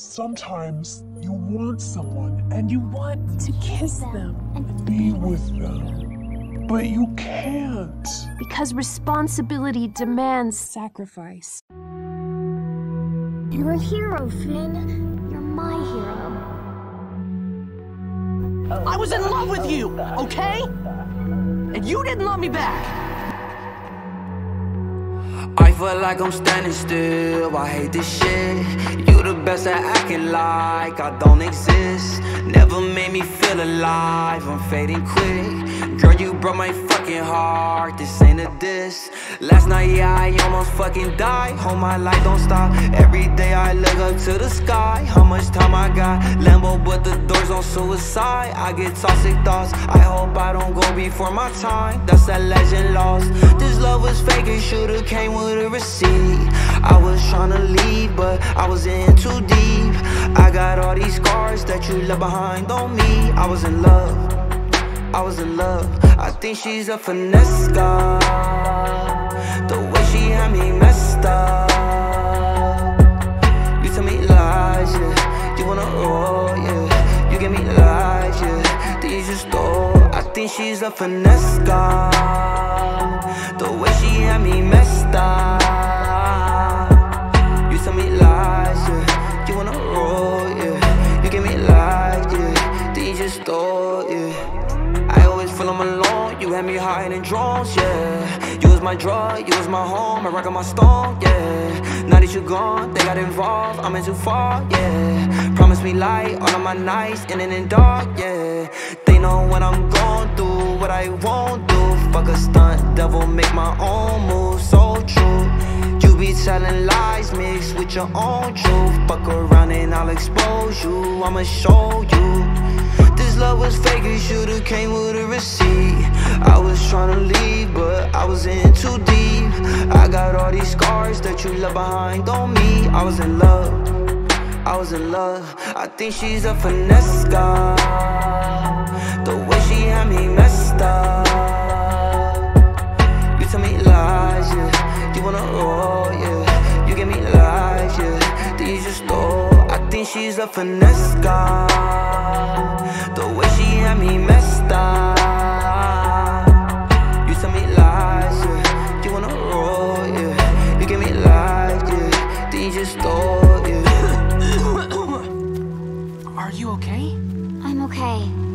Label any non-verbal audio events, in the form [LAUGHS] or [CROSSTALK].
Sometimes you want someone and you want to kiss them and be with them, but you can't. Because responsibility demands sacrifice. You're a hero, Finn. You're my hero. I was in love with you, okay? And you didn't love me back. I feel like I'm standing still, I hate this shit. You the best at acting like I don't exist. Never made me feel alive, I'm fading quick. Girl, you broke my fucking heart, this ain't a diss. Last night, yeah, I almost fucking died. Hold my light, don't stop. Every day I look up to the sky. How much time I got? Lambo, but the doors on suicide. I get toxic thoughts. I hope I don't go before my time. That's a legend lost. This love was fake, came with a receipt. I was tryna leave, but I was in too deep. I got all these scars that you left behind on me. I was in love, I was in love. I think she's a finesse gawd The way she had me messed up. You tell me lies, yeah. You wanna roll, yeah. You give me lies, yeah. Then you just stole I think she's a finesse gawd stole, yeah. I always feel I'm alone. You had me hiding in drones, yeah. You was my drug, you was my home I rock on my stone, yeah. Now that you gone, they got involved I'm in too far, yeah. Promise me light all of my nights In and in dark, yeah. They know what I'm going through What I won't do. Fuck a stunt, devil make my own move So true. You be telling lies mixed with your own truth. Fuck around and I'll expose you I'ma show you This love was fake, you should've came with a receipt. I was tryna leave, but I was in too deep. I got all these scars that you left behind on me. I was in love, I was in love. I think she's a finesse gawd she's a finesse gawd. The way she had me messed up. You tell me lies, yeah. You wanna roll, yeah. You give me lies, yeah. Then you just stole, yeah. [LAUGHS] Are you okay? I'm okay.